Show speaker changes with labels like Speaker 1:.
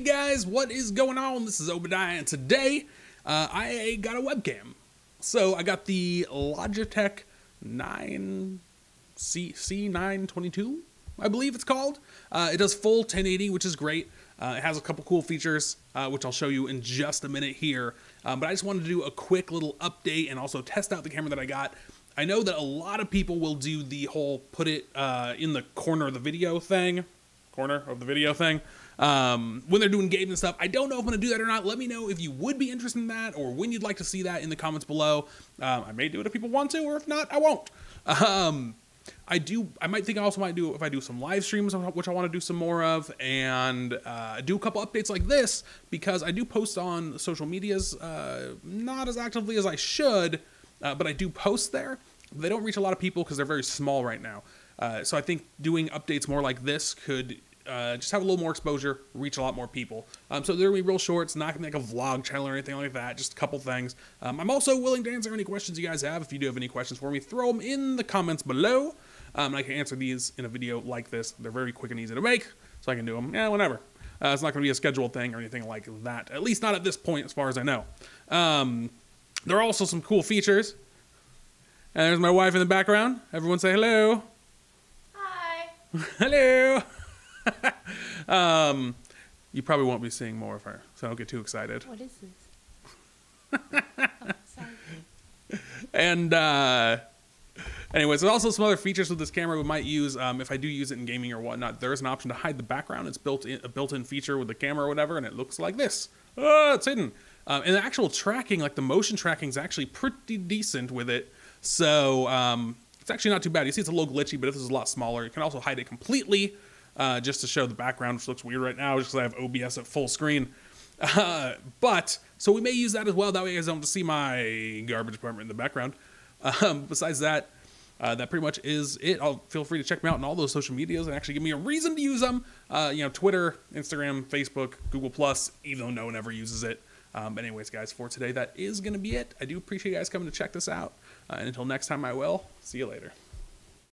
Speaker 1: guys, what is going on? This is Obediah, and today uh, I got a webcam. So I got the Logitech 9 C C922, I believe it's called. Uh, it does full 1080, which is great. Uh, it has a couple cool features, uh, which I'll show you in just a minute here. Um, but I just wanted to do a quick little update and also test out the camera that I got. I know that a lot of people will do the whole put it uh, in the corner of the video thing, corner of the video thing, um, when they're doing games and stuff. I don't know if I'm to do that or not. Let me know if you would be interested in that or when you'd like to see that in the comments below. Um, I may do it if people want to, or if not, I won't. Um, I do. I might think I also might do if I do some live streams, which I want to do some more of, and uh, do a couple updates like this because I do post on social medias, uh, not as actively as I should, uh, but I do post there. They don't reach a lot of people because they're very small right now. Uh, so I think doing updates more like this could uh, just have a little more exposure, reach a lot more people. Um, so they're gonna be real short. It's not gonna like a vlog channel or anything like that. Just a couple things. Um, I'm also willing to answer any questions you guys have. If you do have any questions for me, throw them in the comments below. Um, and I can answer these in a video like this. They're very quick and easy to make, so I can do them. Yeah, whenever. Uh, it's not going to be a scheduled thing or anything like that. At least not at this point, as far as I know. Um, there are also some cool features. And there's my wife in the background. Everyone say hello. Hello. um, you probably won't be seeing more of her, so don't get too excited.
Speaker 2: What is this? oh, sorry.
Speaker 1: And uh, anyways, there's also some other features with this camera we might use um, if I do use it in gaming or whatnot. There is an option to hide the background. It's built in, a built-in feature with the camera or whatever, and it looks like this. Oh, it's hidden. Um, and the actual tracking, like the motion tracking, is actually pretty decent with it. So um, it's actually not too bad. You see, it's a little glitchy, but this is a lot smaller, you can also hide it completely uh, just to show the background, which looks weird right now, just because I have OBS at full screen. Uh, but so we may use that as well. That way, you guys don't see my garbage department in the background. Um, besides that, uh, that pretty much is it. I'll feel free to check me out on all those social medias and actually give me a reason to use them. Uh, you know, Twitter, Instagram, Facebook, Google Plus, even though no one ever uses it. Um, but anyways, guys, for today, that is going to be it. I do appreciate you guys coming to check this out. Uh, and until next time, I will. See you later.